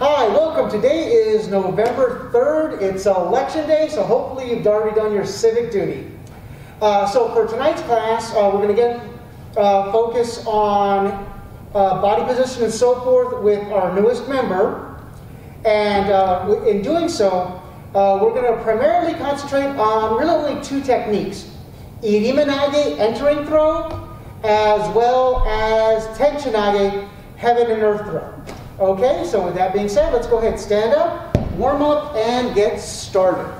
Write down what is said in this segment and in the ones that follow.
Hi, welcome. Today is November 3rd. It's election day, so hopefully you've already done your civic duty. Uh, so for tonight's class, uh, we're going to get uh, focus on uh, body position and so forth with our newest member. And uh, in doing so, uh, we're going to primarily concentrate on really only two techniques. Iriminage, entering throw, as well as Tenchinage, heaven and earth throw. Okay, so with that being said, let's go ahead, stand up, warm up, and get started.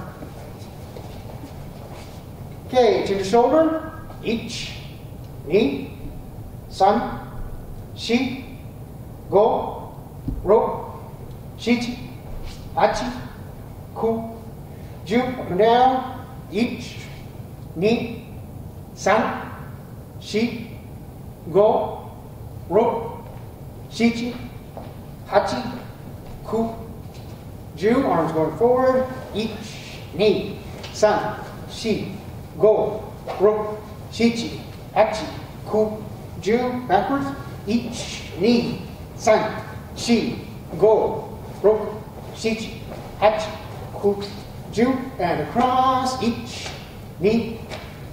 Okay, to shoulder, each, knee, sun, shi, go, ro, shichi, hachi, ku, ju, up and down, each, knee, san, shi, go, ro, shichi, hachi, ku, ju, arms going forward, each, knee, san, shi, go, ro, shichi, hachi, ku, ju, backwards, each, knee, san, shi, go, ro, shichi, hachi, ku, ju, and across, each, knee,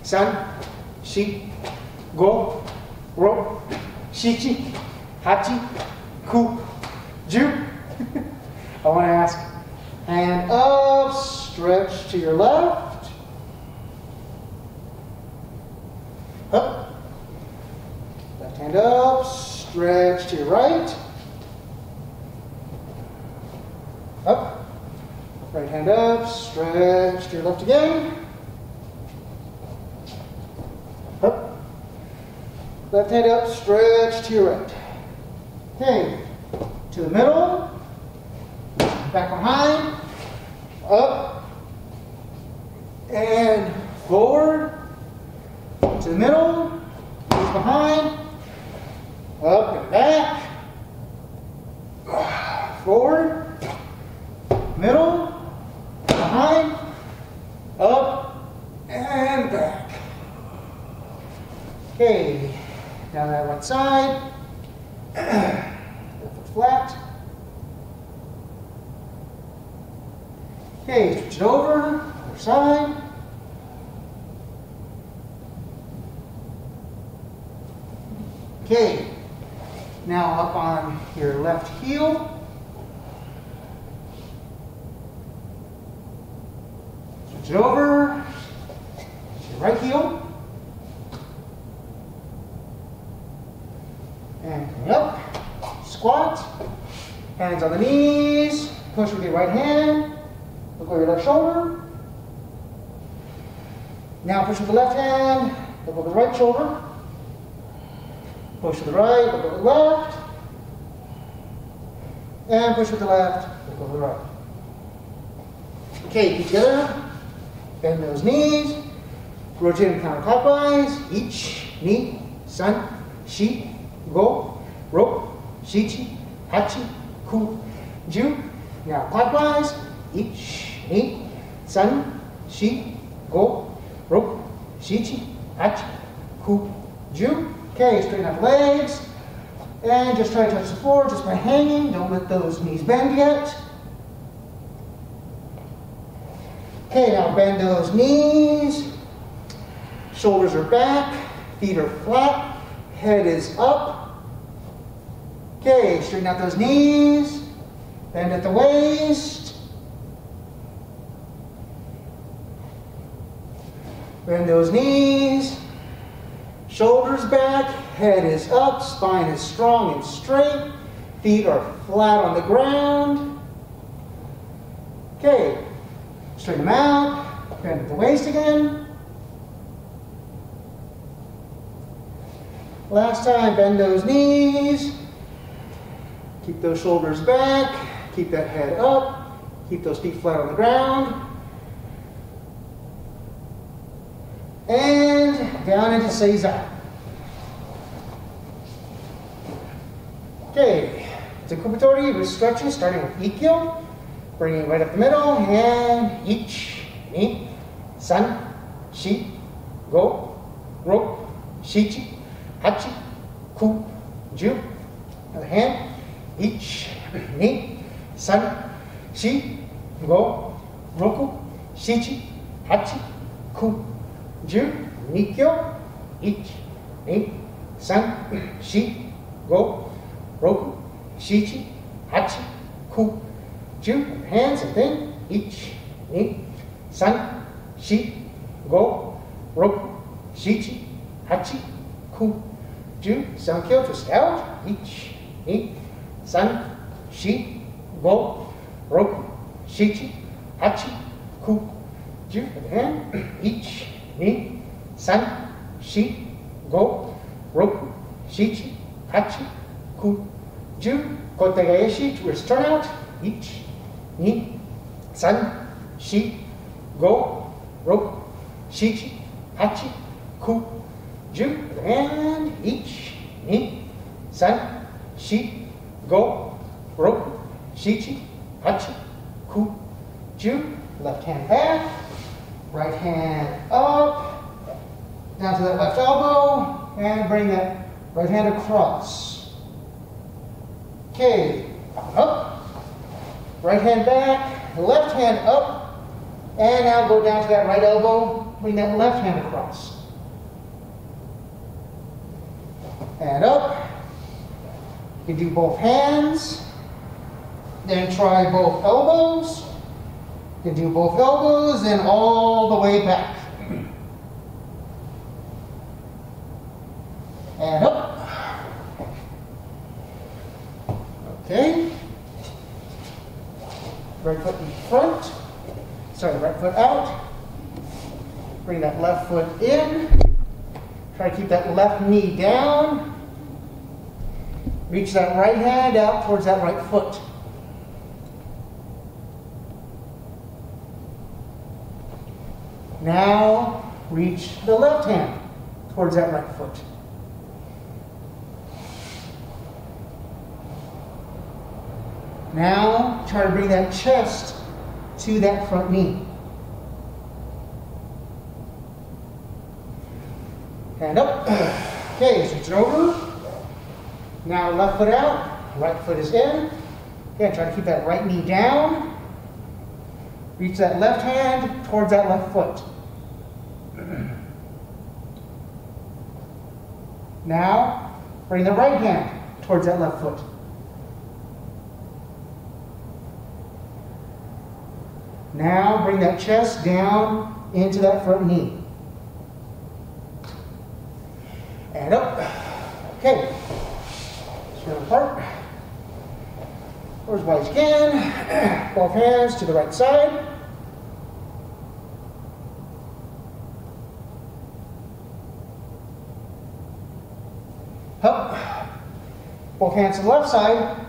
san, shi, go, ro, shichi, hachi, ku, ju. I want to ask, hand up, stretch to your left. Up. Left hand up, stretch to your right. Up. Right hand up, stretch to your left again. Up. Left hand up, stretch to your right. Okay, to the middle, back behind, up, and forward, to the middle, behind, up and back, forward, middle, behind, up, and back. Okay, down that right side, left foot flat. Okay, switch it over, other side. Okay, now up on your left heel. Switch it over, your right heel. And coming up, squat, hands on the knees, push with your right hand, look over your left shoulder. Now push with the left hand, look over the right shoulder. Push to the right, look over the left. And push with the left, look over the right. Okay, feet together, bend those knees, rotate them counterclockwise, each knee, sun, shi, go, ro, shichi, hachi, ku, ju. Now clockwise, each, knee, sun, shi, go, ro, shichi, hachi, ku, ju. Okay, straighten up legs. And just try to touch the floor just by hanging. Don't let those knees bend yet. Okay, now bend those knees. Shoulders are back. Feet are flat. Head is up. Okay, straighten out those knees. Bend at the waist. Bend those knees. Shoulders back, head is up, spine is strong and straight, feet are flat on the ground. Okay, straighten them out, bend at the waist again. Last time, bend those knees, keep those shoulders back, keep that head up, keep those feet flat on the ground. And down into Seiza. Okay, Zakubatori with stretching, starting with Ikkyo. Bringing right up the middle, and each, ni, san, shi, go, ro, shichi, hachi, ku, ju. Other hand. Ich, ni, san, shi, go, roku, shichi, hachi, ku, ju, nikyo, ich, ni, san, shi, go, roku, shichi, hachi, ku, ju. Hands and then ich, ni, san, shi, go, roku, shichi, hachi, ku, ju. Sankyo twist out. Ich, ni, san, shi, go, roku, shichi, hachi, ku, ju. Other hand. Ich, ni, san, shi, go, roku, shichi, hachi, ku, ju. Kotegaeshi, twist turn out. Ich, ni, san, shi, go, roku, shichi, hachi, ku, ju. And ich, ni, san, shi, go, roku, shichi, hachi, ku, ju. Left hand back, right hand up, down to that left elbow, and bring that right hand across. Okay, up, right hand back, left hand up, and now go down to that right elbow, bring that left hand across. And up. You can do both hands. Then try both elbows. You can do both elbows and all the way back. And up. Okay. Right foot in front. Sorry, right foot out. Bring that left foot in. Try to keep that left knee down. Reach that right hand out towards that right foot. Now reach the left hand towards that right foot. Now try to bring that chest to that front knee. Hand up. Okay, switch it over. Now left foot out, right foot is in. Again, try to keep that right knee down. Reach that left hand towards that left foot. Now, bring the right hand towards that left foot. Now, bring that chest down into that front knee. And up. Okay. Spread apart. Or as wide as you can. Both hands to the right side. Up. Both hands to the left side.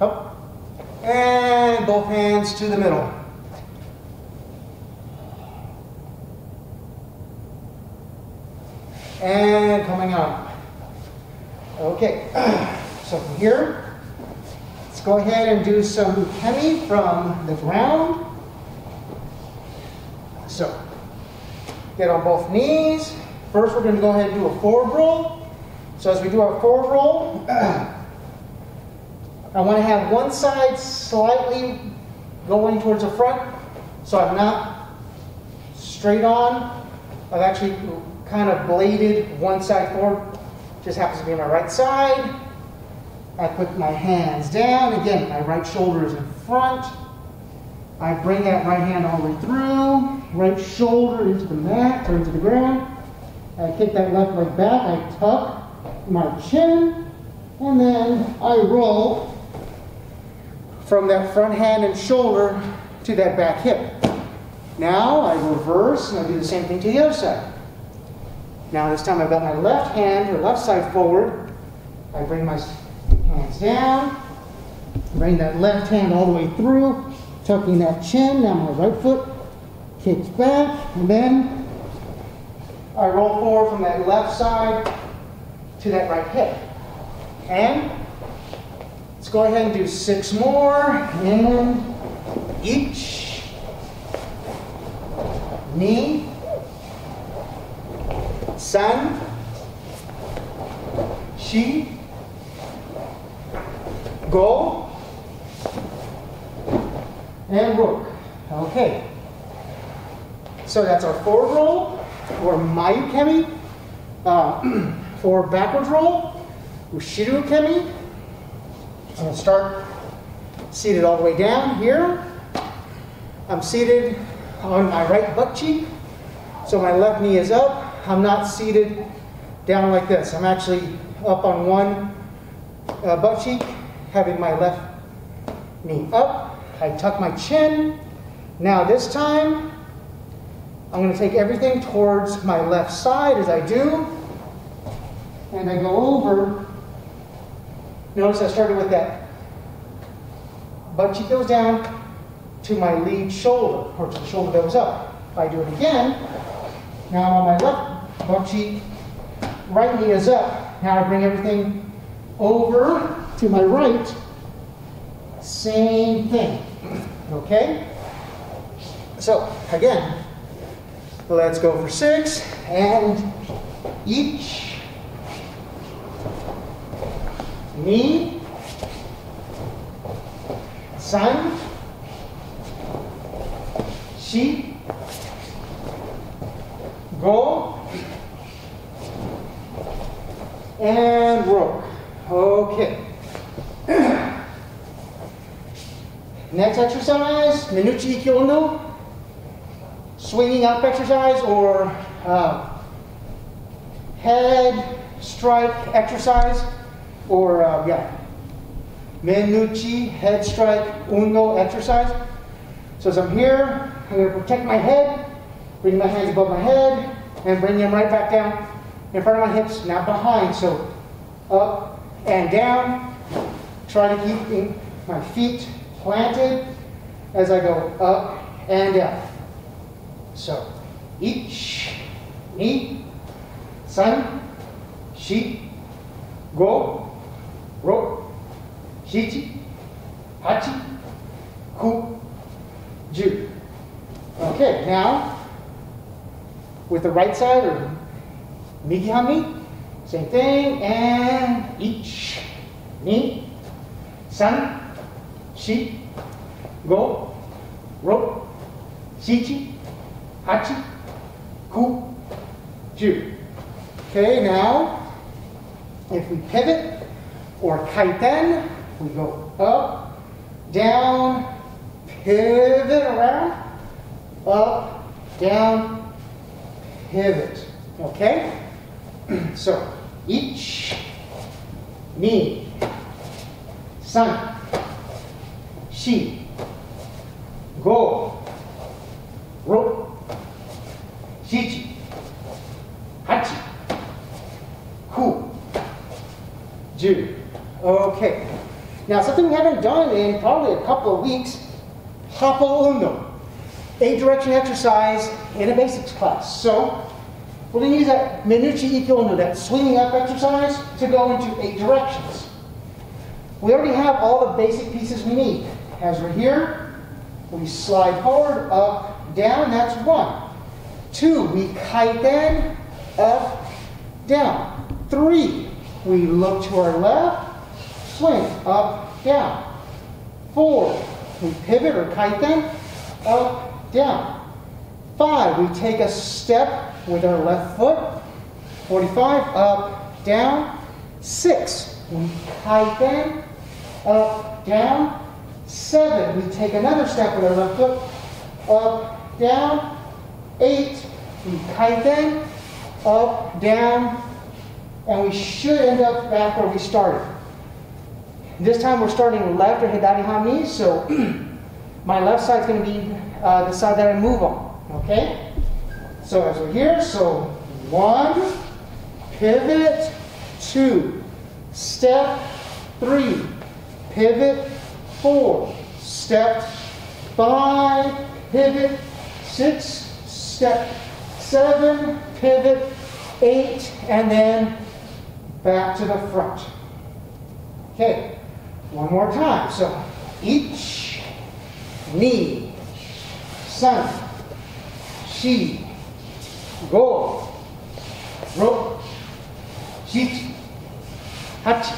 Up. And both hands to the middle. And coming up. Okay, so from here, let's go ahead and do some hemi from the ground. So, get on both knees. First, we're going to go ahead and do a forward roll. So as we do our forward roll, I want to have one side slightly going towards the front, so I'm not straight on. I've actually kind of bladed one side forward. Just happens to be my right side. I put my hands down. Again, my right shoulder is in front. I bring that right hand all the way through. Right shoulder into the mat or into the ground. I kick that left leg back. I tuck my chin. And then I roll from that front hand and shoulder to that back hip. Now I reverse and I do the same thing to the other side. Now this time I've got my left hand or left side forward. I bring my hands down, bring that left hand all the way through, tucking that chin. Now my right foot kicks back, and then I roll forward from that left side to that right hip. And let's go ahead and do six more. And each knee san, shi, go, and rook. Okay. So that's our forward roll, or mae ukemi. Uh, for backwards roll, ushiro ukemi. I'm going to start seated all the way down here. I'm seated on my right butt cheek, so my left knee is up. I'm not seated down like this. I'm actually up on one uh, butt cheek, having my left knee up. I tuck my chin. Now this time, I'm going to take everything towards my left side as I do. And I go over. Notice I started with that butt cheek goes down to my lead shoulder, or to the shoulder that was up. If I do it again, now I'm on my left butt cheek, right knee is up. Now I bring everything over to my right. Same thing. Okay? So, again, let's go for six, and each knee, sun, sheep, go, and rook. Okay. Next exercise, Menuchi Ikyono, swinging up exercise or uh, head strike exercise or uh, yeah, Menuchi head strike uno exercise. So as I'm here, I'm going to protect my head, bring my hands above my head, and bring them right back down in front of my hips, not behind. So up and down. Try to keep my feet planted as I go up and down. So, each, ni, san, shi, go, ro, shichi, hachi, ku, ju. Okay, now with the right side or migihanmi, same thing, and each, ni, san, shi, go, ro, shichi, hachi, ku, ju. Okay, now, if we pivot or kaiten, we go up, down, pivot around, up, down, pivot. Okay? so, each, ni, san, shi, go, ro, shichi, hachi, ku, ju. Okay. Now, something we haven't done in probably a couple of weeks, Happo Uno, eight direction exercise in a basics class. So, we're going to use that Ikkyo Uno, that swinging up exercise, to go into eight directions. We already have all the basic pieces we need. As we're here, we slide forward, up, down, that's one. Two, we kaiten, up, down. Three, we look to our left, swing, up, down. Four, we pivot or kaiten, up, down. Five, we take a step with our left foot. 45, up, down. Six, we kaiten, up, down. Seven, we take another step with our left foot, up, down. Eight, we kaiten, up, down, and we should end up back where we started. This time we're starting left or Hidari Hanmi, so my left side is going to be uh, the side that I move on, okay? So as we're here, so one, pivot, two, step, three, pivot, four, step, five, pivot, six, step, seven, pivot, eight, and then back to the front. Okay, one more time. So each knee, sun, she, go, Ro. Shi. Hachi.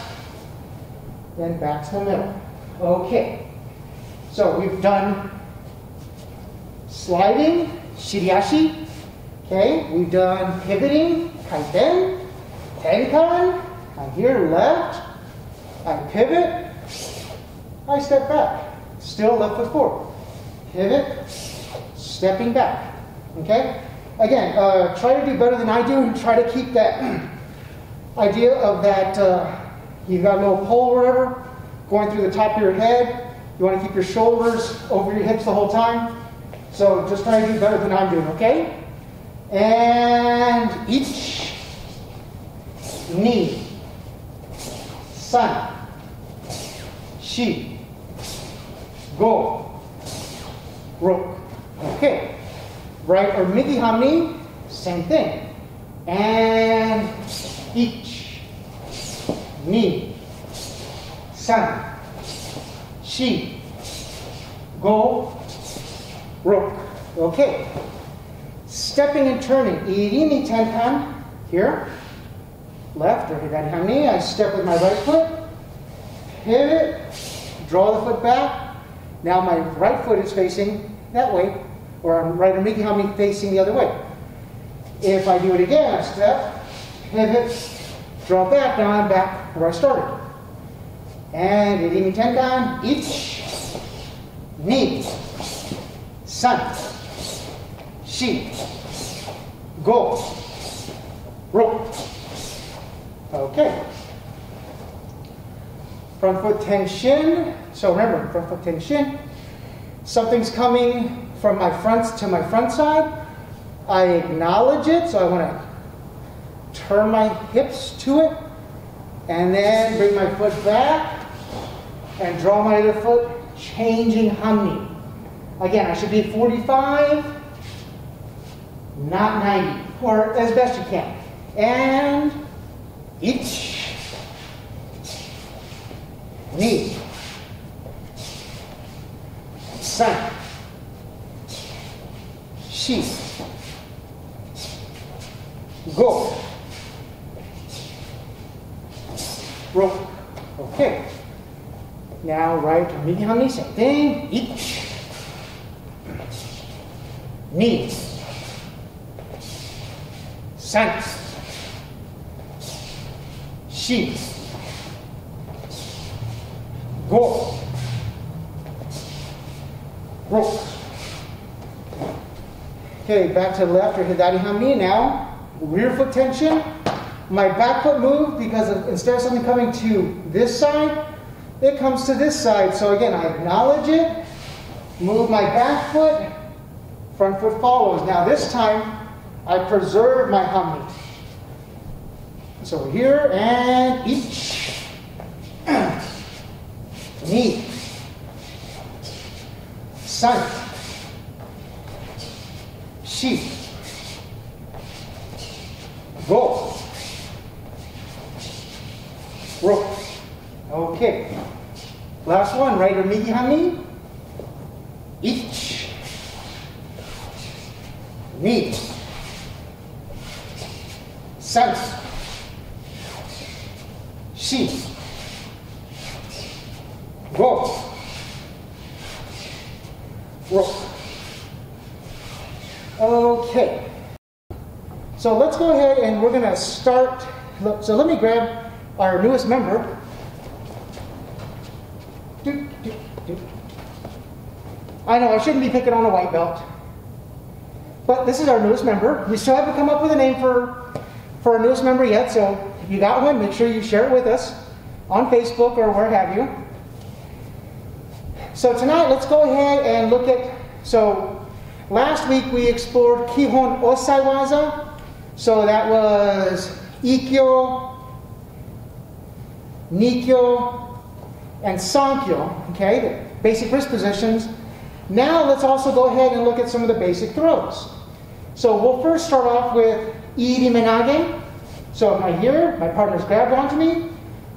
Then back to the middle. Okay. So we've done sliding, suriashi. Okay, we've done pivoting, kaiten, tenkan. I'm here left. I pivot. I step back. Still left foot forward. Pivot, stepping back. Okay? Again, uh, try to do better than I do and try to keep that idea of that uh, you've got a little pole or whatever going through the top of your head. You want to keep your shoulders over your hips the whole time. So just try to do better than I'm doing, okay? And each knee, sun, she, go, rook. Okay. Right or migi hanmi, same thing. And each knee, sun, she, go, rook. Okay. Stepping and turning. Irimi tenkan. Here. Left or hidari hanmi. I step with my right foot. Pivot. Draw the foot back. Now my right foot is facing that way. Or I'm right or migi hanmi facing the other way. If I do it again, I step, pivot, draw back. Now I'm back where I started. And Irimi tenkan. Each knee. Sun. She. Go. Rope. Okay. Front foot tension. So remember, front foot tension. Something's coming from my front to my front side. I acknowledge it, so I want to turn my hips to it, and then bring my foot back and draw my other foot, changing hanmi. Again, I should be 45, not 90, or as best you can. And each knee, sun, she, go, rope. Okay. Now right, migi hanmi, same thing. Each knee, sun, she, go, rope. Okay, back to the left or hidari hanmi now. Rear foot tension. My back foot moved because of, instead of something coming to this side, it comes to this side. So again, I acknowledge it, move my back foot, front foot follows. Now this time, I preserve my hanmi. So here and each knee, sun, sheep, go, rope. Okay. Last one, right or migi hanmi. Each knee, sun, sheep, go, rope. Okay. So let's go ahead and we're going to start. So let me grab our newest member. I know I shouldn't be picking on a white belt, but this is our newest member. We still haven't come up with a name for for our newest member yet. So if you got one, make sure you share it with us on Facebook or where have you. So tonight, let's go ahead and look at. So last week we explored Kihon Osaewaza. So that was Ikkyo, Nikkyo, and Sankyo, okay, the basic wrist positions. Now let's also go ahead and look at some of the basic throws. So we'll first start off with Iriminage. So if I'm here, my partner's grabbed onto me.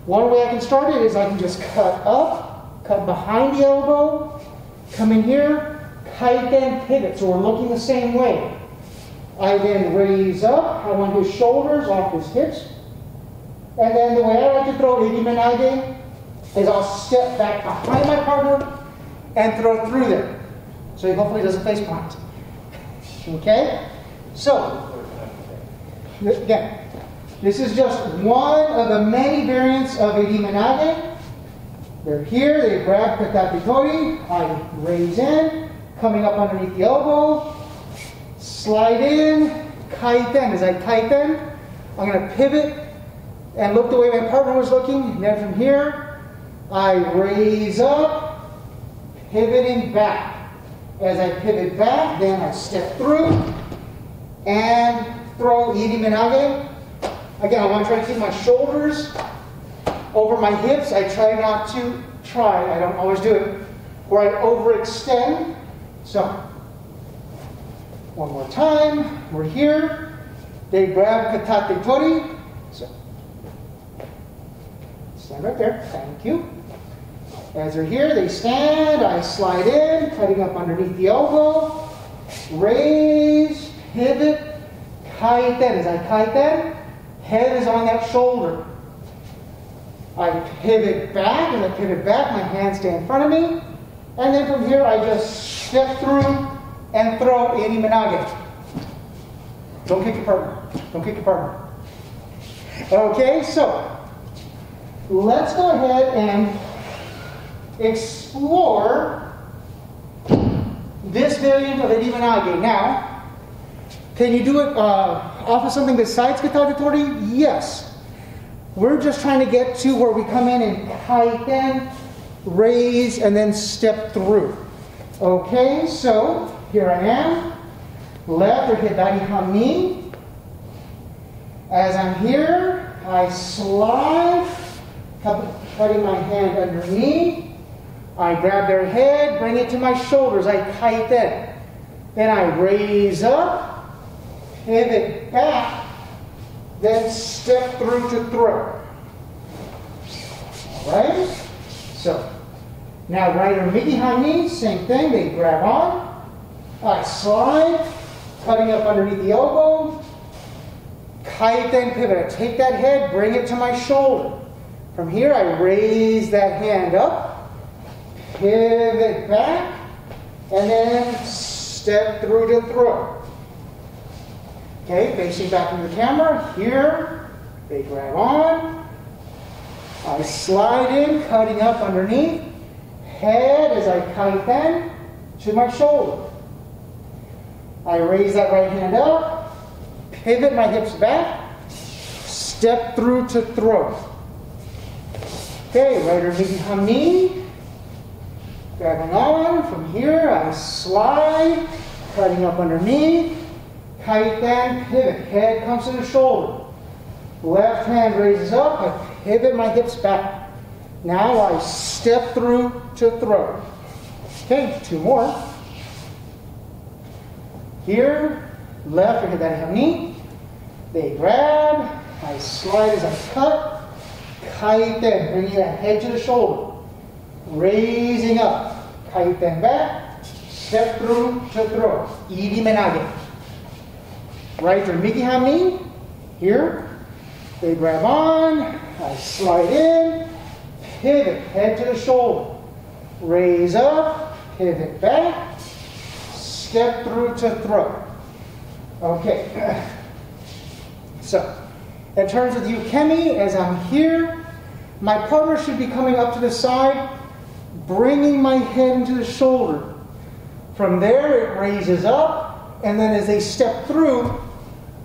One way I can start it is I can just cut up, cut behind the elbow, come in here, kaiten pivot. So we're looking the same way. I then raise up. I want his shoulders off his hips. And then the way I like to throw Iriminage is I'll step back behind my partner and throw through there. So he hopefully doesn't face plant. Okay? So, again, this is just one of the many variants of Iriminage. They're here, they grab Katatetori, I raise in, coming up underneath the elbow, slide in, kaiten. As I kaiten, I'm going to pivot and look the way my partner was looking. And then from here, I raise up, pivoting back. As I pivot back, then I step through and throw Iriminage. Again, I want to try to keep my shoulders over my hips. I try not to try, I don't always do it, where I overextend. So, one more time. We're here. They grab katate tori. So, stand right there. Thank you. As they're here, they stand. I slide in, cutting up underneath the elbow. Raise, pivot, kaiten. As I kite, kaiten, head is on that shoulder. I pivot back, and I pivot back, my hands stay in front of me. And then from here, I just step through and throw Iriminage. Don't kick your partner. Don't kick your partner. Okay, so let's go ahead and explore this variant of Iriminage. Now, can you do it uh, off of something besides Katate Tori? Yes. We're just trying to get to where we come in and kaiten, raise, and then step through. Okay, so here I am. Left or hidari hanmi. As I'm here, I slide, cutting my hand underneath. I grab their head, bring it to my shoulders. I kite kaiten. Then I raise up, pivot back, then step through to throw. All right? So, now right migi hanmi, same thing. They grab on. I slide, cutting up underneath the elbow. Kaiten pivot. I take that head, bring it to my shoulder. From here, I raise that hand up, pivot back, and then step through to throw. Okay, facing back into the camera. Here, they grab on. I slide in, cutting up underneath. Head as I kaiten to my shoulder. I raise that right hand up, pivot my hips back, step through to throw. Okay, right behind knee. Grabbing on. From here, I slide, cutting up underneath. kaiten, pivot. Head comes to the shoulder. Left hand raises up. I pivot my hips back. Now I step through to throw. Okay, two more. Here, left, hit that knee. They grab. I slide as I cut. kaiten, bringing that head to the shoulder. Raising up. Kaiten back. Step through to throw. Iriminage right or Mickey knee. Here, they grab on, I slide in, pivot, head to the shoulder, raise up, pivot back, step through to throw. Okay, so in terms of the ukemi, as I'm here, my partner should be coming up to the side, bringing my head into the shoulder. From there, it raises up, and then as they step through,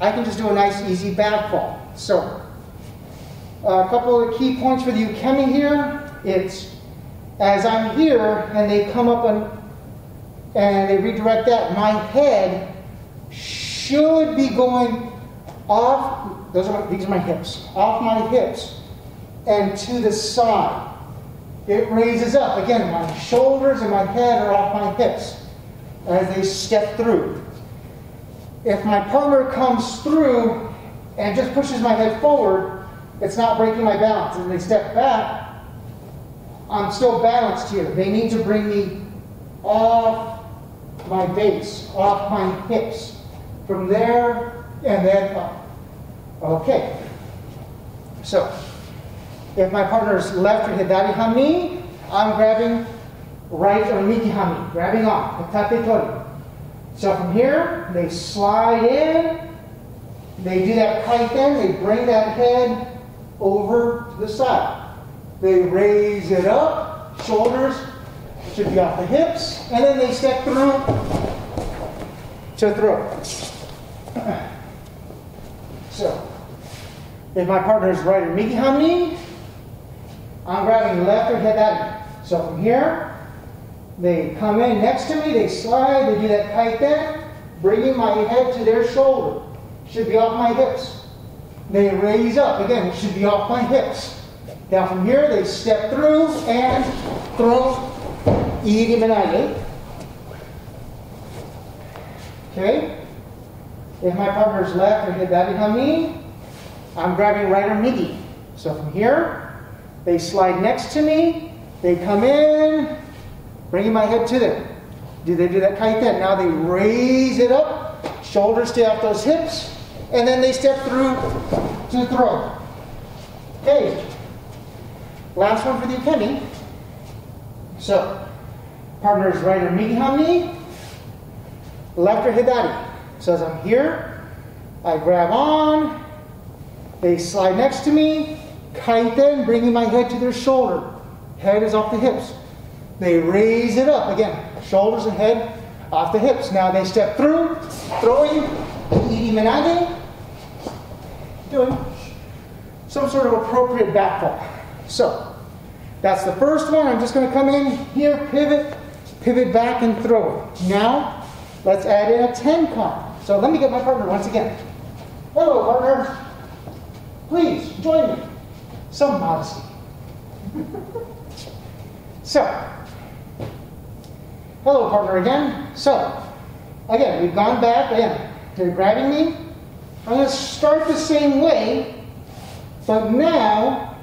I can just do a nice easy back fall. So a couple of key points for the ukemi here. It's as I'm here and they come up and, and they redirect that, my head should be going off, those are, these are my hips, off my hips and to the side. It raises up. Again, my shoulders and my head are off my hips as they step through. If my partner comes through and just pushes my head forward, it's not breaking my balance. And they step back, I'm still balanced here. They need to bring me off my base, off my hips, from there, and then up. Okay. So, if my partner's left or hidari hanmi, I'm grabbing right or migi hanmi, grabbing on, katate tori. So from here, they slide in, they do that kaiten, they bring that head over to the side. They raise it up, shoulders should be off the hips, and then they step through to throw. So, if my partner is right or migi hanmi, I'm grabbing left or head So from here, they come in next to me, they slide, they do that kaiten, bringing my head to their shoulder. Should be off my hips. They raise up, again, it should be off my hips. Now from here, they step through and throw iriminage. Okay? If my partner's left or hit that behind me, I'm grabbing right or midi. So from here, they slide next to me, they come in, bringing my head to them. Do they do that kaiten? Now they raise it up, shoulders stay off those hips, and then they step through to throat. Okay. Last one for the ukemi. So, partners right or behind me, left or hidari. So as I'm here, I grab on, they slide next to me, kaiten, bringing my head to their shoulder. Head is off the hips. They raise it up again, shoulders and head off the hips. Now they step through, throwing, iri doing some sort of appropriate back fall. So that's the first one. I'm just going to come in here, pivot, pivot back, and throw it. Now let's add in a tenkan. So let me get my partner once again. Hello, partner. Please join me. Some modesty. so, hello, partner again. So, again, we've gone back. Again, they're grabbing me. I'm going to start the same way, but now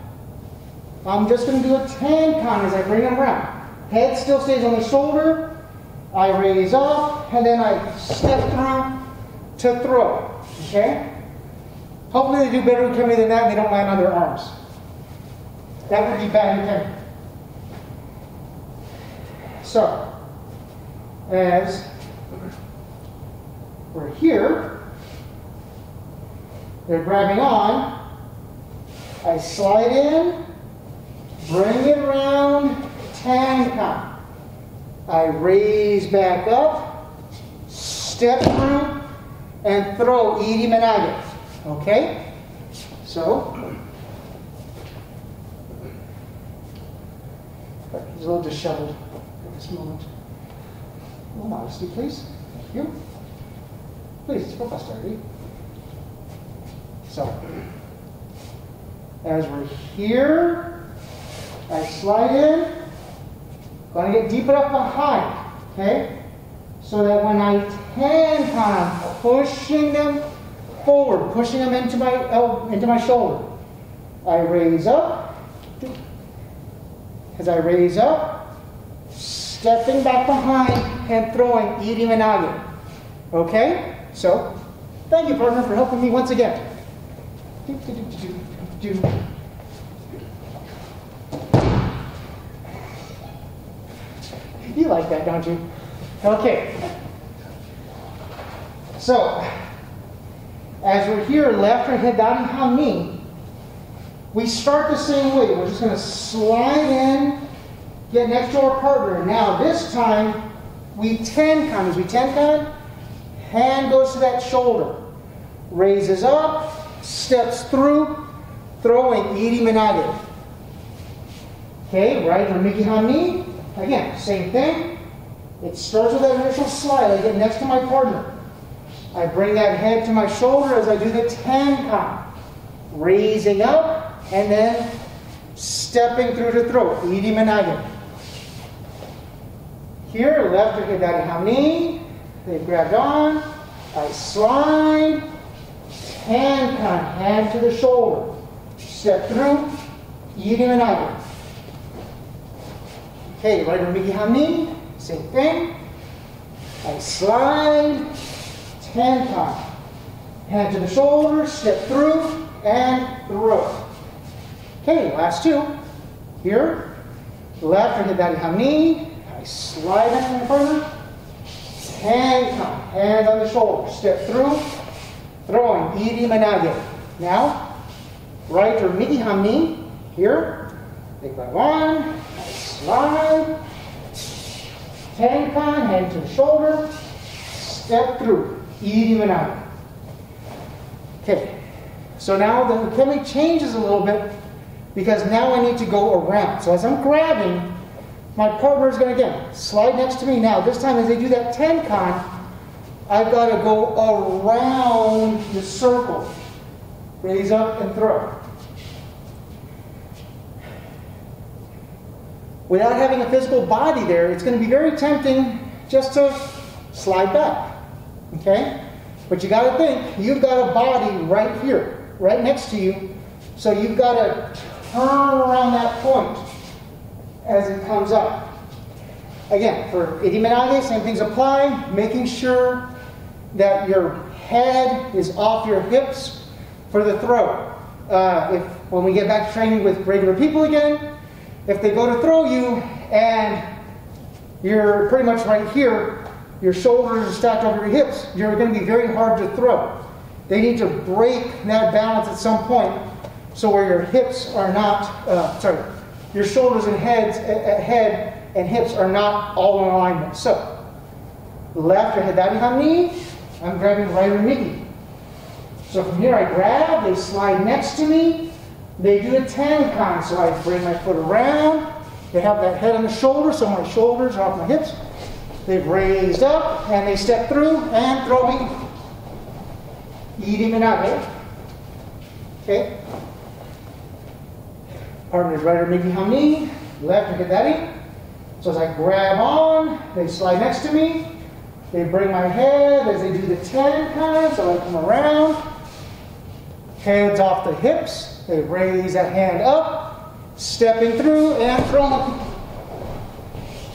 I'm just going to do a tenkan as I bring them around. Head still stays on the shoulder. I raise up, and then I step through to throw. Okay? Hopefully they do better ukemi than that and they don't land on their arms. That would be bad ukemi. So, as we're here, they're grabbing on. I slide in, bring it around, tenkan. I raise back up, step through, and throw iriminage. Okay? So, he's a little disheveled at this moment. A little modesty, please. Thank you. Please, go faster, So, as we're here, I slide in, going to get deep enough behind, okay? So that when I tenkan, pushing them forward, pushing them into my elbow, into my shoulder, I raise up. As I raise up, stepping back behind and throwing iriminage. Okay? So, thank you, partner, for helping me once again. Do, do, do, You like that, don't you? Okay. So, as we're here, left or hidari hanmi, we start the same way. We're just going to slide in, get next to our partner. Now, this time, we tenkan. As we tenkan, hand goes to that shoulder, raises up, steps through, throwing iriminage. Okay, right or migi hanmi. Again, same thing. It starts with that initial slide. I get next to my partner. I bring that head to my shoulder as I do the tenkan. Raising up and then stepping through the throat. Iriminage. Here, left or hidari hanmi. They grabbed on. I slide. Tenkan, hand to the shoulder. Step through. Iriminage. Okay, right migi hanmi. Same thing. I slide, tenkan. Hand to the shoulder, step through, and throw. Okay, last two. Here, left or hidari hanmi. I slide to my partner. Tenkan. Hand on the shoulder, step through, throwing, iriminage. Now, right or migi hanmi. Here, take by one, I slide. Con, hand to the shoulder, step through, iriminage. Okay, so now the ukemi changes a little bit because now I need to go around. So as I'm grabbing, my partner is going to again slide next to me. Now this time as they do that tenkan, I've got to go around the circle. Raise up and throw. Without having a physical body there, it's going to be very tempting just to slide back. Okay? But you got to think, you've got a body right here, right next to you. So you've got to turn around that point as it comes up. Again, for iriminage, same things apply, making sure that your head is off your hips for the throw. Uh, if when we get back to training with regular people again, if they go to throw you and you're pretty much right here, your shoulders are stacked over your hips, you're going to be very hard to throw. They need to break that balance at some point so where your hips are not, uh, sorry, your shoulders and heads, head and hips are not all in alignment. So, left or hidari hanmi, I'm grabbing right migi. So from here I grab, they slide next to me, they do a tenkan, so I bring my foot around, they have that head on the shoulder, so my shoulders are off my hips. They've raised up and they step through and throw me. Iriminage. Okay? Partner's right or migi hanmi, left or hidari. So as I grab on, they slide next to me. They bring my head as they do the 10 kind, so I come around. Hands off the hips. They raise that hand up, stepping through and throwing.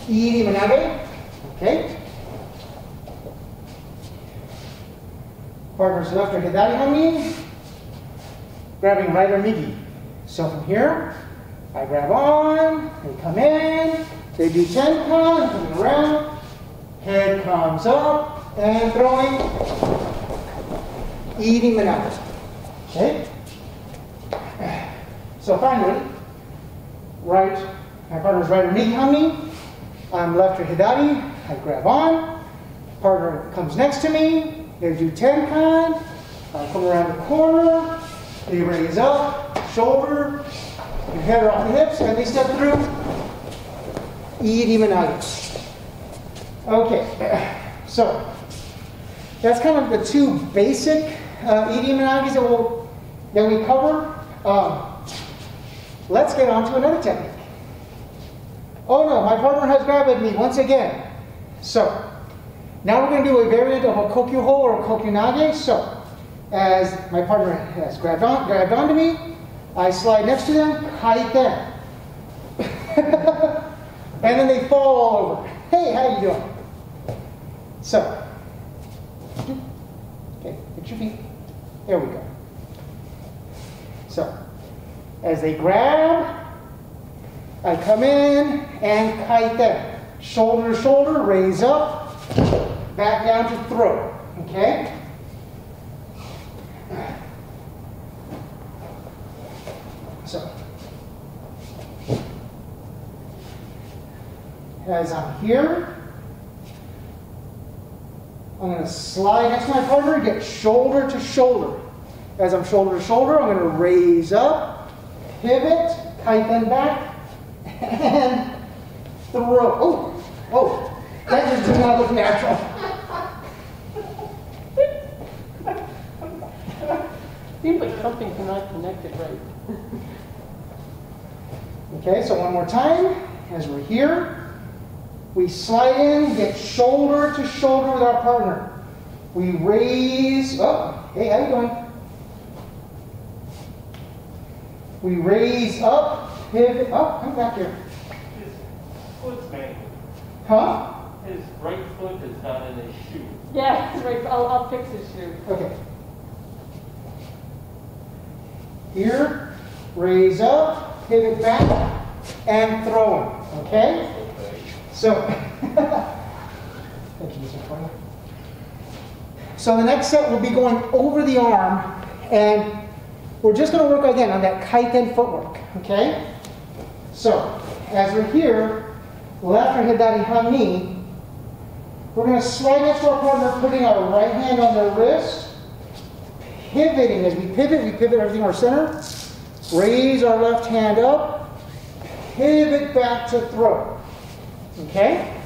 Iriminage. Okay? Partners left or hidari hanmi, grabbing right or migi. So from here, I grab on, they come in, they do tenkan, coming around, head comes up, and throwing, iriminage. Okay? So finally, right, my partner's right or migi me, I'm left or hidari, I grab on, partner comes next to me, they do tenkan, I come around the corner, they raise up, shoulder, head off the hips, and they step through. Iriminage. Okay, so that's kind of the two basic uh, menages that, we'll, that we cover. Um, let's get on to another technique. Oh no, my partner has grabbed me once again. So, now we're going to do a variant of a kokyu ho or a kokyu nage. So, as my partner has grabbed, on, grabbed onto me, I slide next to them, hide them. and then they fall all over. Hey, how you doing? So, okay, get your feet. There we go. So, as they grab, I come in and kaiten. Shoulder to shoulder, raise up, back down to throw. Okay? So, as I'm here, I'm going to slide next to my partner, get shoulder to shoulder. As I'm shoulder to shoulder, I'm going to raise up, pivot, tighten back, and throw. Oh, oh, that just did not look natural. Seems like something's not connected right. Okay, so one more time. As we're here, we slide in, get shoulder to shoulder with our partner. We raise, oh, hey, how you doing? We raise up, pivot, oh, come back here. His foot's mangled. Huh? His right foot is not in his shoe. Yeah, right, I'll, I'll fix his shoe. Okay. Here, raise up, pivot back, and throw him. Okay? So, thank you, Mr. Farley. So the next set will be going over the arm, and we're just going to work again on that kaiten footwork. Okay? So, as we're here, left or hidari ha knee, we're going to slide next to our partner, putting our right hand on their wrist, pivoting. As we pivot, we pivot everything our center. Raise our left hand up, pivot back to throw. Okay?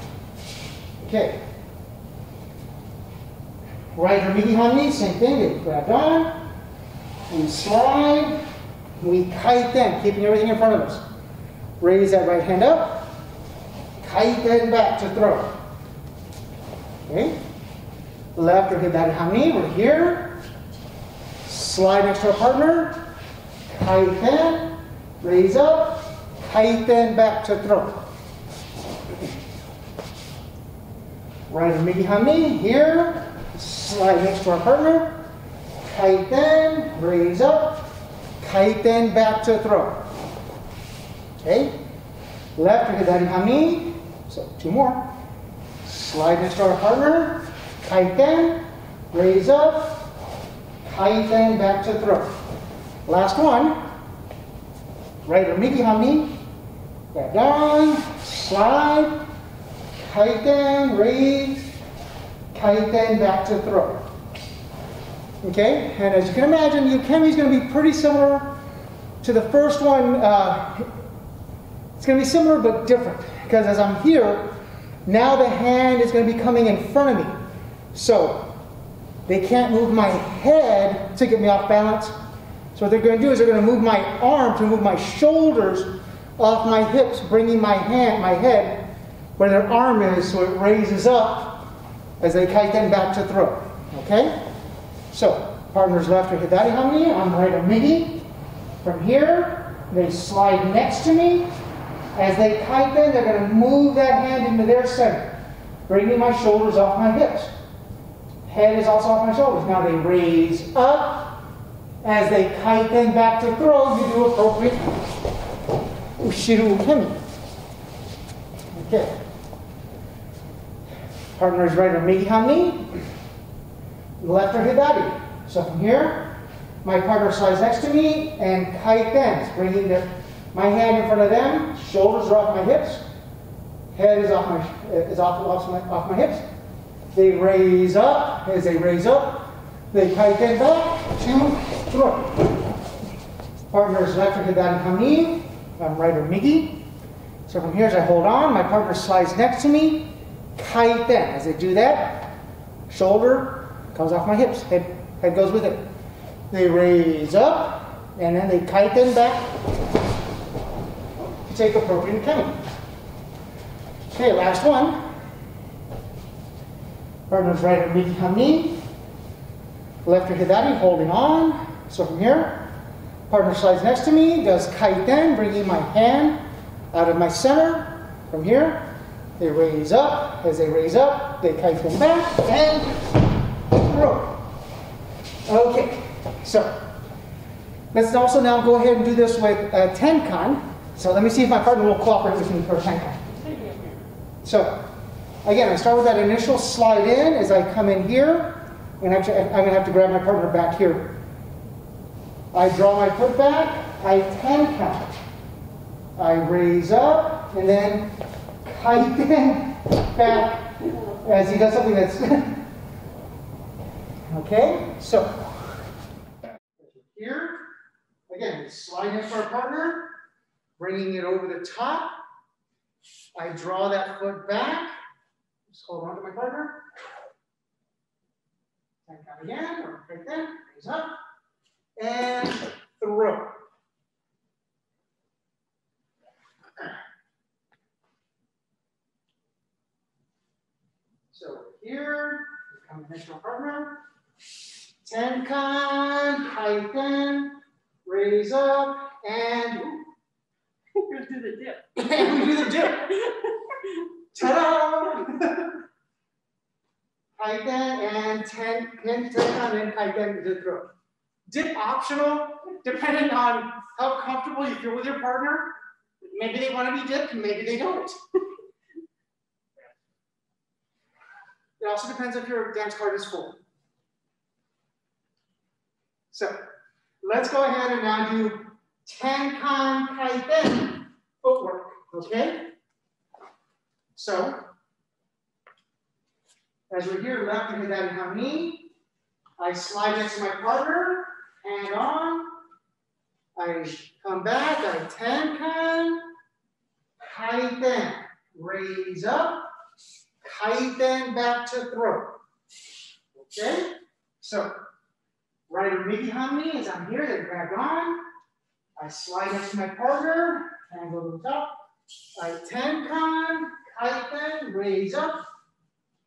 Okay. Right or migi hanmi, same thing. We grab on, we slide, we kaiten, keeping everything in front of us. Raise that right hand up, kaiten back to throw. Okay? Left or hidari hanmi, we're here. Slide next to our partner, kaiten, raise up, kaiten back to throw. Right or migi hanmi, here. Slide next to our partner, kaiten, raise up, kaiten back to throw. Okay? Left hidari hanmi, so two more. Slide next to our partner, kaiten, raise up, kaiten back to throw. Last one. Right or migi hanmi, grab down, slide, kaiten, raise, kaiten back to throw. Okay, and as you can imagine, ukemi is going to be pretty similar to the first one. Uh, it's going to be similar but different because as I'm here, now the hand is going to be coming in front of me. So they can't move my head to get me off balance. So what they're going to do is they're going to move my arm to move my shoulders off my hips, bringing my hand, my head where their arm is, so it raises up as they kaiten back to throw. Okay? So partners left or hidari hanmi, I'm right or. From here, they slide next to me. As they kaiten, they're going to move that hand into their center, bringing my shoulders off my hips. Head is also off my shoulders. Now they raise up. As they kaiten back to throw, you do appropriate ushiro ukemi. Okay. Partners right or migi hanmi, left or hidari. So from here, my partner slides next to me and kite bends, bringing the, my hand in front of them, shoulders are off my hips, head is off my, is off, off, my, off my hips. They raise up, as they raise up, they kaiten back to throw. Partners left or hidari hanmi, I'm right or migi. So from here, as I hold on, my partner slides next to me, kaiten. As they do that, shoulder comes off my hips, head, head goes with it. They raise up, and then they kaiten back to take appropriate coming. Okay, last one. Partner's right or migi hanmi, left or hidari, holding on. So from here, partner slides next to me, does kite kaiten, bringing my hand out of my center. From here, they raise up. As they raise up, they kaiten back and throw. Okay, so let's also now go ahead and do this with uh, tenkan. So let me see if my partner will cooperate with me for tenkan. So again, I start with that initial slide in. As I come in here, and actually, I'm going to have to grab my partner back here. I draw my foot back. I tenkan. I raise up and then in back as he does something that's okay. So here again, slide in for our partner, bringing it over the top. I draw that foot back. Just hold on to my partner. And come again, right there, raise up, and throw. So here, come next to our partner. Tenkan, kaiten, raise up, and We're do the dip. we do the dip. Ta-da! kaiten, and 10, 10 tenkan and kaiten to throw. Dip optional, depending on how comfortable you feel with your partner. Maybe they want to be dipped, maybe they don't. It also depends if your dance card is full. So let's go ahead and now do Tenkan Kaiten footwork, okay? So, as we're here, left into that Hami, I slide next to my partner, hand on, I come back, I Tenkan, Kaiten, raise up, Kaiten back to throw. Okay? So, right or migi hanmi as I'm here, they grab on, I slide next to my partner, and go to the top. I tenkan, kaiten, raise up,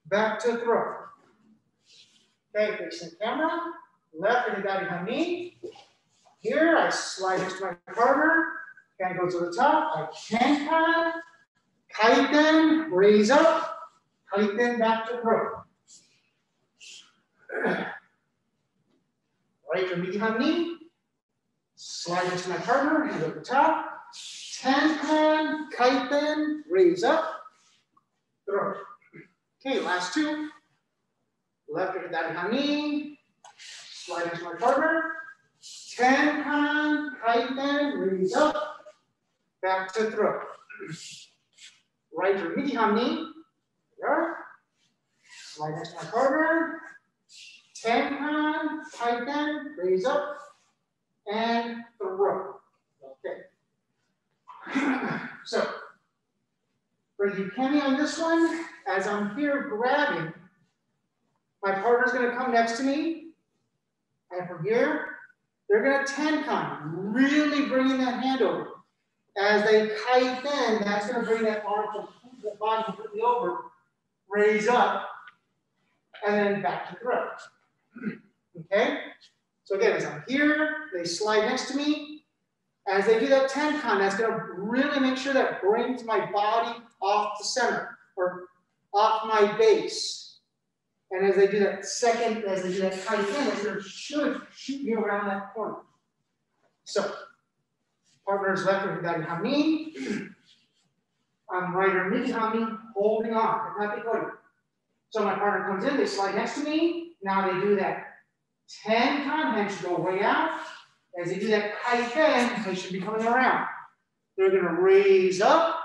back to throw. Okay, facing camera, left got behind me. Here, I slide next to my partner, and go to the top. I ten tenkan, kaiten, raise up, kaiten, back to throw. Right or behind me, Slide into my partner, hand over the top. Tenkan, kaiten, raise up, throw. Okay, last two. Left over that behind me. Slide into my partner. Tenkan, kaiten, raise up, back to throw. Right or migi hanmi. There. Slide next to my partner. Tenkan, kaiten, raise up, and throw. Okay. so, for the penny on this one, as I'm here grabbing, my partner's to come next to me, and from here, they're going to tenkan, really bringing that hand over. As they kaiten, that's to bring that arm, the body completely over, raise up, and then back to throw. okay? So again, as I'm here, they slide next to me. As they do that tenkan, that's going to really make sure that brings my body off the center or off my base. And as they do that second, as they do that in, it's going to should shoot me around that corner. So, partners left or got. I'm right or mid hami, holding on. So my partner comes in, they slide next to me. Now they do that 10 contents go way out. As they do that kaiten, they should be coming around. They're going to raise up.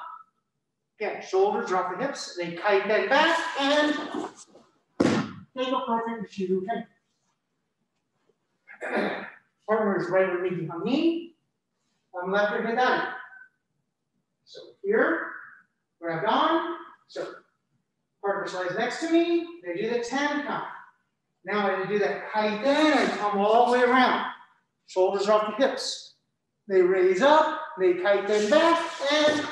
Again, shoulders drop the hips. They kaiten back and take a perfect shiru Partner is right underneath behind me. I'm left or down. So here, grab on. So partner slides next to me. They do the 10 count. Now I do that in and come all the way around. Shoulders off the hips. They raise up, they tighten back, and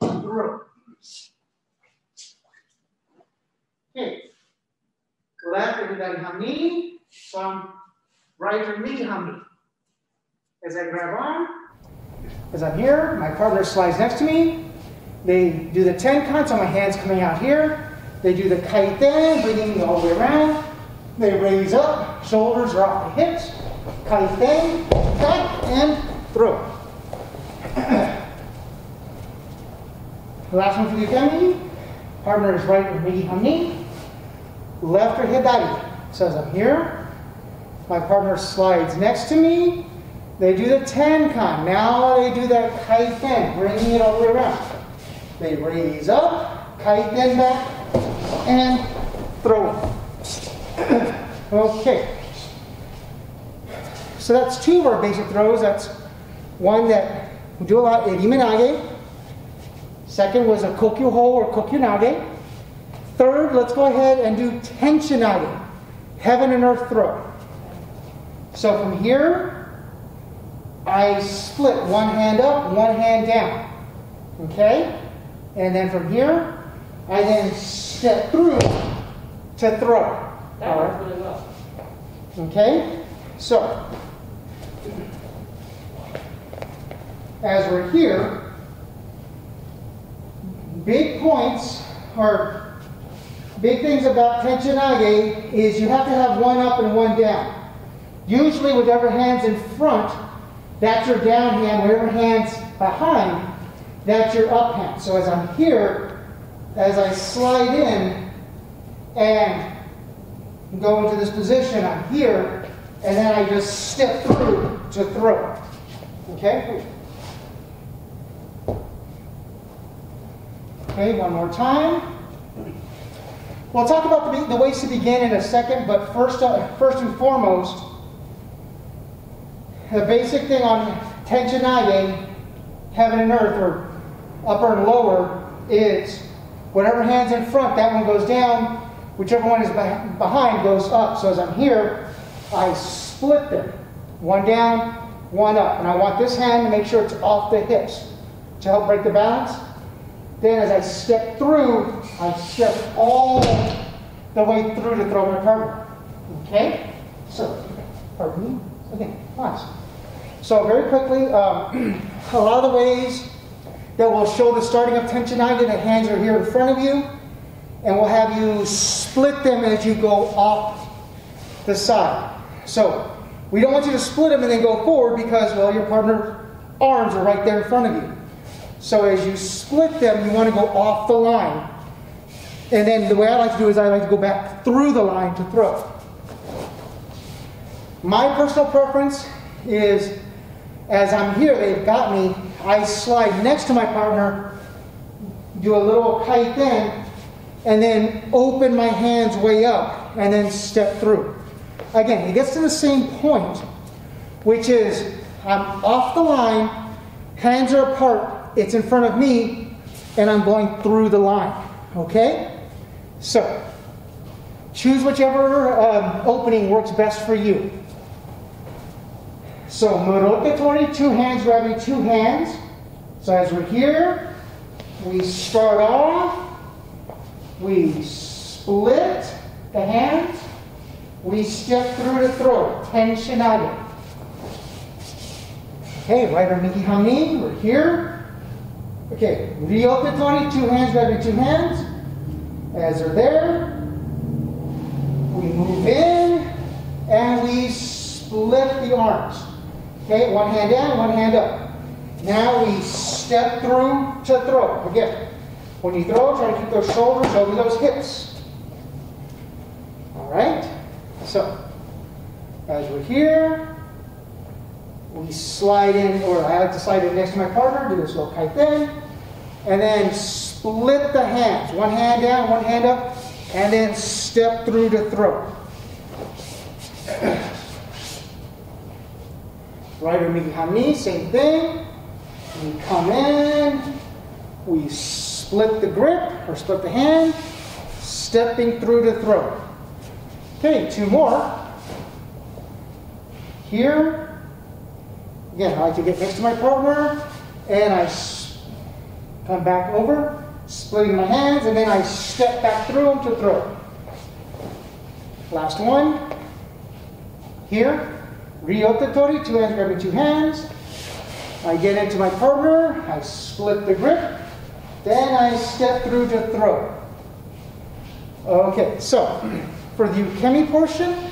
through. Okay. Left that hanmi, some right migi hanmi. As I grab on, as I'm here, my partner slides next to me. They do the 10 counts on oh, my hands coming out here. They do the kaiten, bringing me all the way around. They raise up, shoulders are off the hips, kaiten, back, and throw. Last one for the family. Partner is right or migi hanmi. Left or hidari. Says I'm here. My partner slides next to me. They do the tenkan. Now they do that kaiten, bringing it all the way around. They raise up, kaiten back, and throw okay. So that's two of our basic throws. That's one that we do a lot, Iriminage. Second was a kokyu ho or kokyu nage. Third, let's go ahead and do tenchinage, heaven and earth throw. So from here, I split one hand up, one hand down. Okay? And then from here, I then step through to throw. That worked really well. Okay? So, as we're here, big points are big things about Tenchinage is you have to have one up and one down. Usually, whatever hand's in front, that's your down hand. Whatever hand's behind, that's your up hand. So as I'm here, as I slide in and go into this position, I'm here, and then I just step through to throw. Okay? Okay, one more time. We'll talk about the, the ways to begin in a second, but first, uh, first and foremost, the basic thing on Tenchinage, heaven and earth, or upper and lower, is whatever hand's in front, that one goes down, whichever one is behind goes up. So as I'm here, I split them. One down, one up. And I want this hand to make sure it's off the hips to help break the balance. Then as I step through, I step all the way through to throw my partner. Okay? So, pardon me. Okay, nice. So very quickly, um, a lot of the ways that will show the starting of Tenchinage, the hands are here in front of you, and we'll have you split them as you go off the side. So we don't want you to split them and then go forward because, well, your partner's arms are right there in front of you. So as you split them, you want to go off the line. And then the way I like to do is I like to go back through the line to throw. My personal preference is as I'm here, they've got me, I slide next to my partner, do a little kaiten, and then open my hands way up, and then step through. Again, it gets to the same point, which is I'm off the line, hands are apart, it's in front of me, and I'm going through the line. Okay? So, choose whichever um, opening works best for you. So Muroke two hands grabbing two hands. So as we're here, we start off, we split the hands, we step through the throat, tenchinage. Okay, right arm migi hanmi, we're here. Okay, Ryote Tori, two hands grabbing two hands. As they're there, we move in and we split the arms. Okay, one hand down, one hand up. Now we step through to throw. Again, when you throw, try to keep those shoulders over those hips. All right? So, as we're here, we slide in, or I like to slide in next to my partner, do this little kaiten, and then split the hands. One hand down, one hand up, and then step through to throw. Right or behind me, same thing. We come in, we split the grip or split the hand, stepping through the throat. Okay, two more. Here, again, I like to get next to my partner, and I come back over, splitting my hands, and then I step back through them to throw. Last one. Here, Ryote Tori, two hands grabbing two hands. I get into my partner, I split the grip, then I step through to throw. Okay, so for the ukemi portion,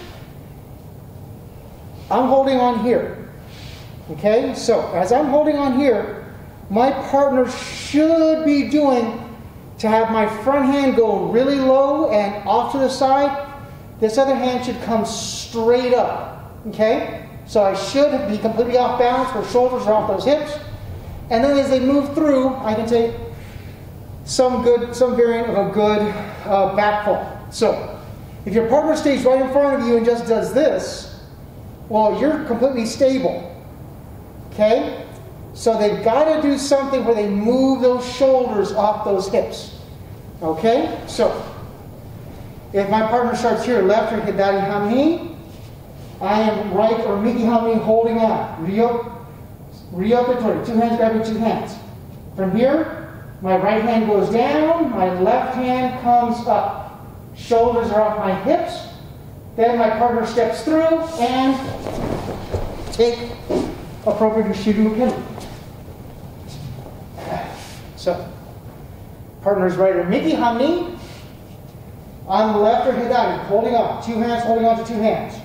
I'm holding on here. Okay, so as I'm holding on here, my partner should be doing to have my front hand go really low and off to the side. This other hand should come straight up. Okay? So I should be completely off balance where shoulders are off those hips. And then as they move through, I can take some good, some variant of a good uh, back fall. So if your partner stays right in front of you and just does this, well, you're completely stable. Okay? So they've got to do something where they move those shoulders off those hips. Okay? So if my partner starts here, left or hidari hanmi, I am right or migi hanmi holding on. Ryote Tori, two hands grabbing two hands. From here, my right hand goes down, my left hand comes up. Shoulders are off my hips. Then my partner steps through and take appropriate Ushiro Ukemi. So, partner's right or migi hanmi. on the left or hidari, holding on, two hands holding on to two hands.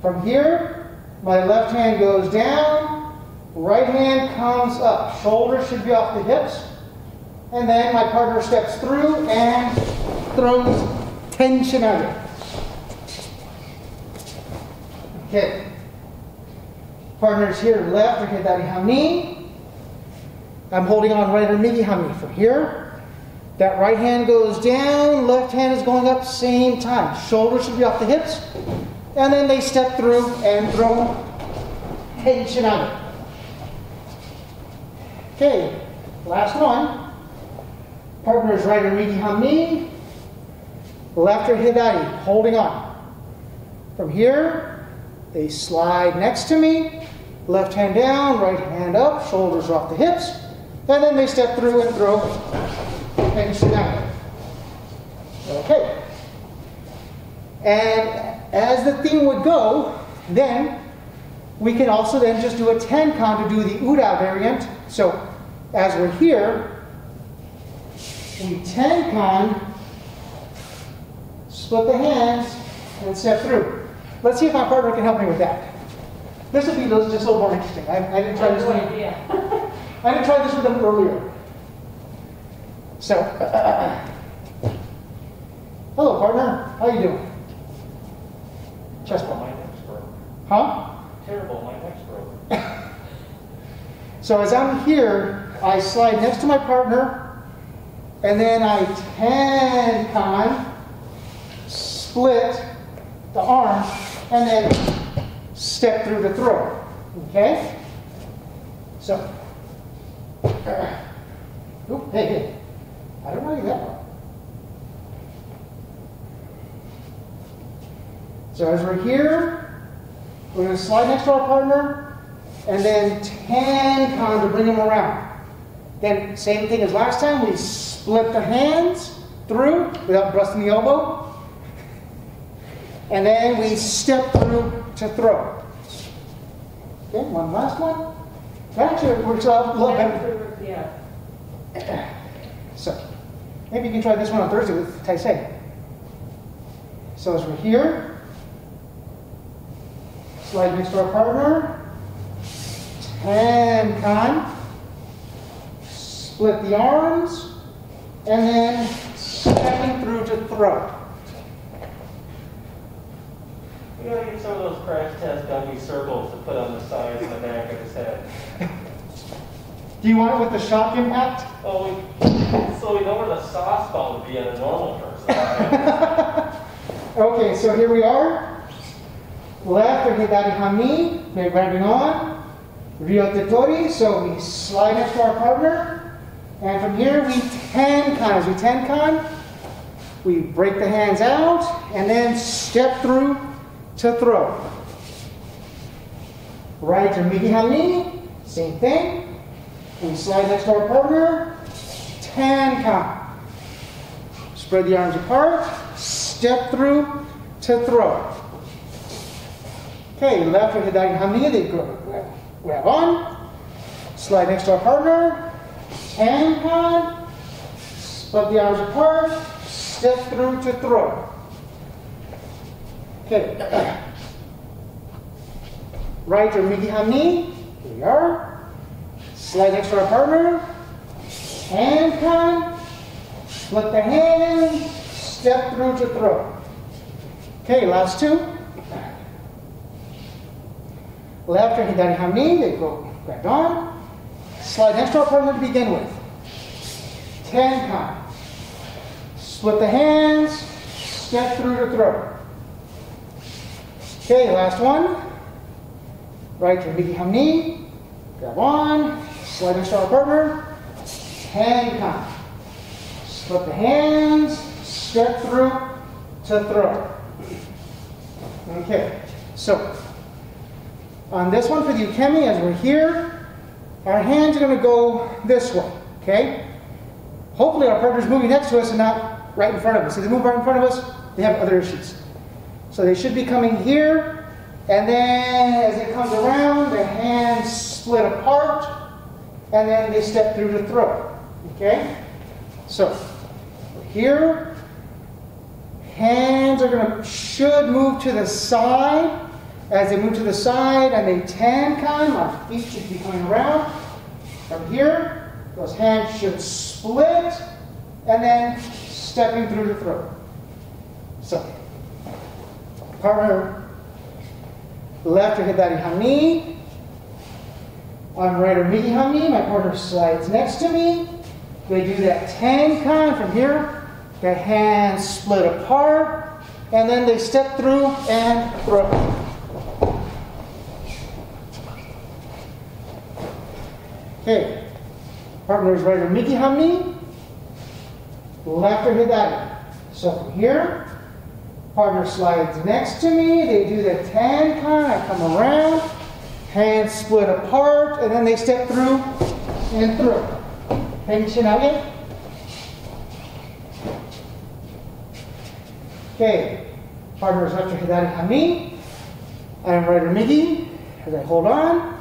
From here, my left hand goes down, right hand comes up. Shoulders should be off the hips. And then my partner steps through and throws tension out. Okay. Partners here, left or hidari hanmi. I'm holding on right or migi hanmi from here. That right hand goes down, left hand is going up, same time. Shoulders should be off the hips. And then they step through and throw tension out. Okay, last one. Partners right migi hanmi. Left or hidari, holding on. From here, they slide next to me. Left hand down, right hand up, shoulders off the hips. And then they step through and throw tension out. Okay. And as the theme would go, then we can also then just do a tenkan to do the ura variant. So as we're here, we tenkan, split the hands, and step through. Let's see if my partner can help me with that. This would be just a little more interesting. I, I didn't try this one. I didn't try this with them earlier. So, hello partner, how you doing? Chest Terrible, my neck's broke. Huh? Terrible, my neck's broke. So as I'm here, I slide next to my partner, and then I tenkan split the arm, and then step through the throw. Okay? So, oop, hey, hey, I don't know you that well. So as we're here, we're going to slide next to our partner, and then tenkan to bring them around. Then same thing as last time, we split the hands through without busting the elbow. And then we step through to throw. Okay, one last one. That actually works out a little better. Yeah. So, maybe you can try this one on Thursday with Taisei. So as we're here, slide next to our partner, tenkan, split the arms, and then stepping through to throw. We gotta get some of those crash test dummy circles to put on the sides and the back of his head. Do you want it with the shock impact? Oh, we, so we know where the sauce bone would be in a normal person. Okay, so here we are. Left hanmi, we're grabbing on. Ryotetori, so we slide next to our partner. And from here we tenkan. As we tenkan, we break the hands out and then step through to throw. Right to migi hanmi, same thing. We slide next to our partner, tenkan. Spread the arms apart, step through to throw. Okay, left or hidari hanmi, they grab, grab on, slide next to our partner, tenkan, split the arms apart, step through to throw. Okay. Right or migi hanmi, here we are. Slide next to our partner, tenkan, split the hands, step through to throw. Okay, last two. Left or hidari hanmi, they go grab on. Slide next to our partner to begin with. Tenkan. Split the hands, step through to throw. Okay, last one. Right or migi hanmi, grab on. Slide next to our partner. Tenkan. Split the hands, step through to throw. Okay, so on this one for the ukemi, as we're here, our hands are going to go this way, okay? Hopefully our partner's moving next to us and not right in front of us. If they move right in front of us, they have other issues. So they should be coming here, and then as it comes around, the hands split apart, and then they step through the throw, okay? So, here, Hands are gonna, should move to the side. As they move to the side and they tenkan, my feet should be coming around. From here, those hands should split and then stepping through the throat. So, partner left or hidari hanmi. On right or migi hanmi, my partner slides next to me. They do that tenkan from here. The hands split apart, and then they step through and throw. Okay, partners right or migi hanmi, left hidari. So from here, partner slides next to me. They do the tenkan. I come around, hands split apart, and then they step through and through. Tension again. Okay, partners left or hidari hanmi. I am or migi as I hold on.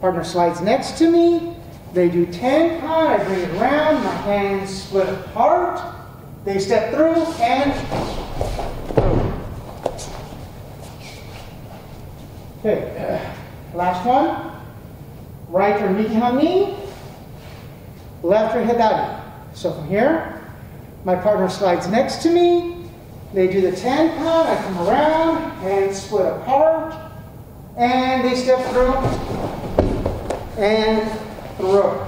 Partner slides next to me. They do tenkan. I bring it around. My hands split apart. They step through and. Okay, uh, last one. Right or miki left or hidari. So from here, my partner slides next to me. They do the tenkan. I come around, hands split apart, and they step through and through.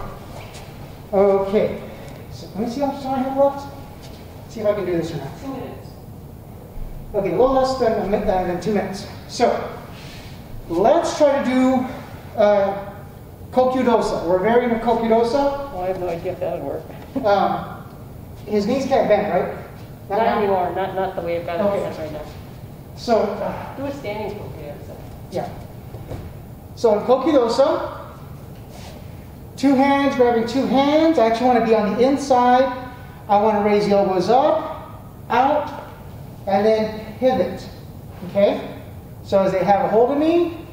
Okay, so let me see how much time I have left. See if I can do this or not. Two minutes. Okay, a little less than a minute, uh, than two minutes. So, let's try to do uh, kokyudosa. We're very into kokyudosa. Well, I have no idea if that would work. Um, his knees can't bend, right? Not now? anymore, not, not the way I've got it Okay. right now. So, uh, Do a standing so. yeah. So in kokyudosa, two hands grabbing two hands. I actually want to be on the inside. I want to raise the elbows up, out, and then pivot. Okay? So as they have a hold of me,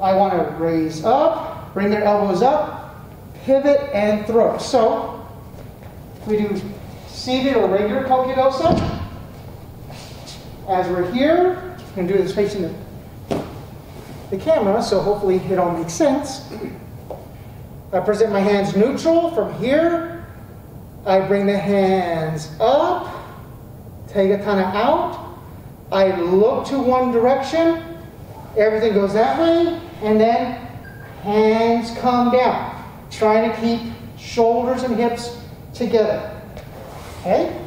I want to raise up, bring their elbows up, pivot, and throw. So we do seated or regular kokyudosa. As we're here, I'm going to do this facing the, the camera, so hopefully it all makes sense. I present my hands neutral from here. I bring the hands up, take a kind of out. I look to one direction. Everything goes that way, and then hands come down. Trying to keep shoulders and hips together. Okay?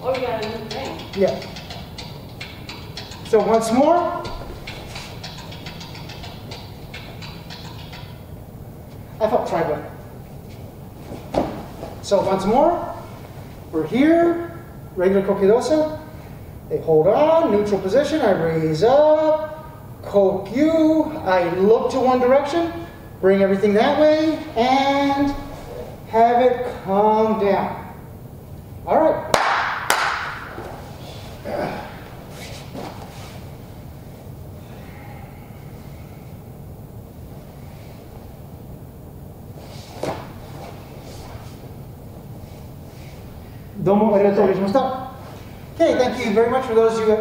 Oh, you got a new thing. Yeah. So once more. I felt tribal. So once more, we're here, regular kokyudosa. They hold on, neutral position. I raise up, kokyu. I look to one direction, bring everything that way, and have it come down. All right. Domo arigatou gozaimasu. Okay, thank you very much for those of you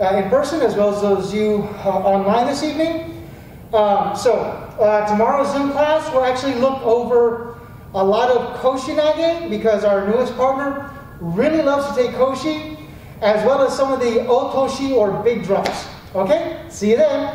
uh, in person as well as those of you uh, online this evening. Um, so, uh, tomorrow's Zoom class will actually look over a lot of koshi Koshinage because our newest partner really loves to take Koshi as well as some of the Otoshi or big drops. Okay, see you then.